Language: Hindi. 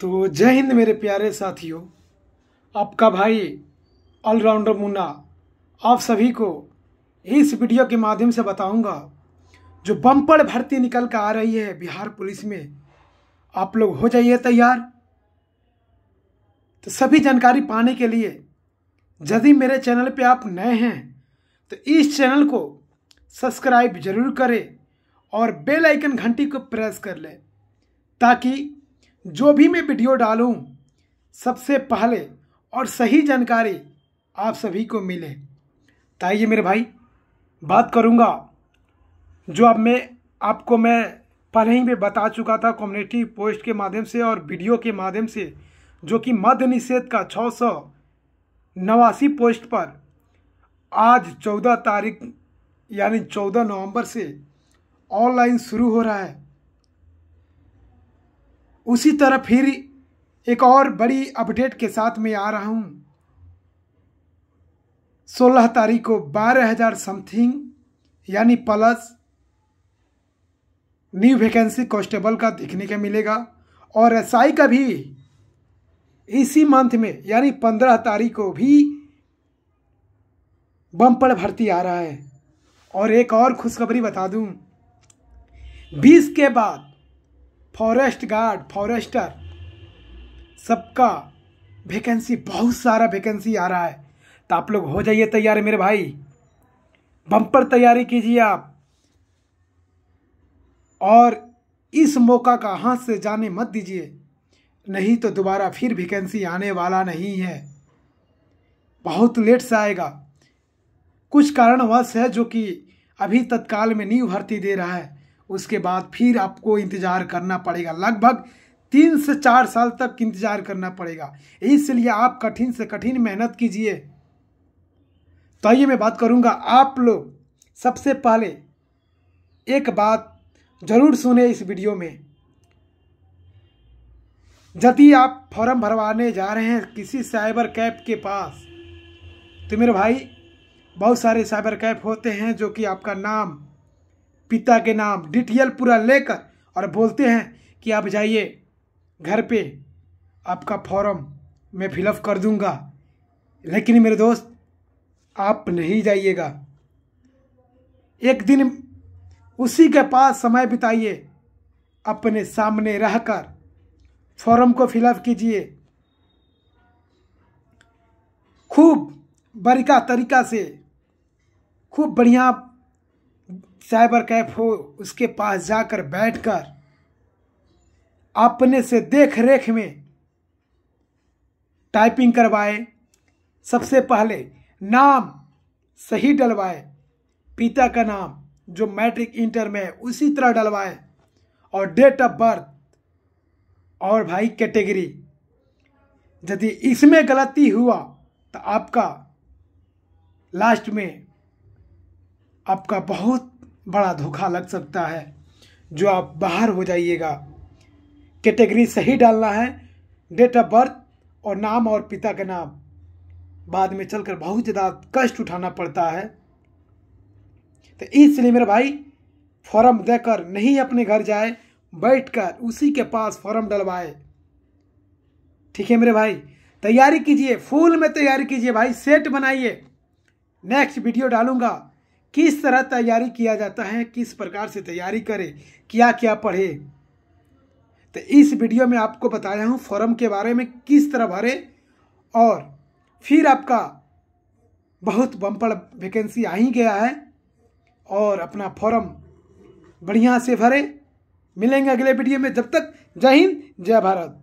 तो जय हिंद मेरे प्यारे साथियों। आपका भाई ऑलराउंडर मुन्ना, आप सभी को इस वीडियो के माध्यम से बताऊँगा, जो बम्पर भर्ती निकल कर आ रही है बिहार पुलिस में। आप लोग हो जाइए तैयार। तो सभी जानकारी पाने के लिए यदि मेरे चैनल पे आप नए हैं तो इस चैनल को सब्सक्राइब ज़रूर करें और बेल आइकन घंटी को प्रेस कर लें, ताकि जो भी मैं वीडियो डालूं, सबसे पहले और सही जानकारी आप सभी को मिले। ताइए मेरे भाई, बात करूँगा, जो अब मैं, आपको मैं पहले ही में बता चुका था कम्युनिटी पोस्ट के माध्यम से और वीडियो के माध्यम से, जो कि मद्य निषेध का छः सौ नवासी पोस्ट पर आज चौदह तारीख, यानी चौदह नवंबर से ऑनलाइन शुरू हो रहा है। उसी तरह फिर एक और बड़ी अपडेट के साथ मैं आ रहा हूँ। सोलह तारीख को बारह हज़ार समथिंग, यानी प्लस न्यू वैकेंसी कांस्टेबल का देखने का मिलेगा। और एसआई का भी इसी मंथ में, यानी पंद्रह तारीख को भी बम्पर भर्ती आ रहा है। और एक और खुशखबरी बता दूँ। बीस के बाद फॉरेस्ट गार्ड, फॉरेस्टर, सबका वैकेंसी बहुत सारा वैकेंसी आ रहा है। तो आप लोग हो जाइए तैयार मेरे भाई। बम्पर तैयारी कीजिए आप। और इस मौका का हाथ से जाने मत दीजिए। नहीं तो दोबारा फिर वैकेंसी आने वाला नहीं है। बहुत लेट से आएगा। कुछ कारणवश है जो कि अभी तत्काल में न्यू भर्ती दे रहा है। उसके बाद फिर आपको इंतज़ार करना पड़ेगा। लगभग तीन से चार साल तक इंतज़ार करना पड़ेगा। इसलिए आप कठिन से कठिन मेहनत कीजिए। तो आइए मैं बात करूँगा आप लोग सबसे पहले एक बात ज़रूर सुने इस वीडियो में। यदि आप फॉर्म भरवाने जा रहे हैं किसी साइबर कैब के पास तो मेरे भाई, बहुत सारे साइबर कैब होते हैं जो कि आपका नाम पिता के नाम डिटेल पूरा लेकर और बोलते हैं कि आप जाइए, घर पे आपका फॉर्म मैं फिलअप कर दूँगा। लेकिन मेरे दोस्त, आप नहीं जाइएगा। एक दिन उसी के पास समय बिताइए, अपने सामने रहकर फॉर्म को फिलअप कीजिए। खूब बरिका तरीका से, खूब बढ़िया साइबर कैफ हो, उसके पास जाकर बैठकर अपने से देख रेख में टाइपिंग करवाए। सबसे पहले नाम सही डलवाए, पिता का नाम जो मैट्रिक इंटर में है, उसी तरह डलवाए। और डेट ऑफ़ बर्थ और भाई कैटेगरी। यदि इसमें गलती हुआ तो आपका लास्ट में आपका बहुत बड़ा धोखा लग सकता है। जो आप बाहर हो जाइएगा। कैटेगरी सही डालना है। डेट ऑफ़ बर्थ और नाम और पिता का नाम। बाद में चलकर बहुत ज़्यादा कष्ट उठाना पड़ता है। तो इसलिए मेरे भाई, फॉर्म देकर नहीं अपने घर जाए। बैठकर उसी के पास फॉर्म डलवाए। ठीक है मेरे भाई? तैयारी कीजिए। फुल में तैयारी कीजिए भाई। सेट बनाइए। नेक्स्ट वीडियो डालूँगा। किस तरह तैयारी किया जाता है, किस प्रकार से तैयारी करें, क्या क्या पढ़े? तो इस वीडियो में आपको बताया हूँ फॉर्म के बारे में किस तरह भरे और फिर आपका बहुत बम्पर वैकेंसी आ ही गया है और अपना फॉर्म बढ़िया से भरे। मिलेंगे अगले वीडियो में। जब तक जय हिंद, जय भारत।